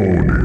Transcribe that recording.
Tony.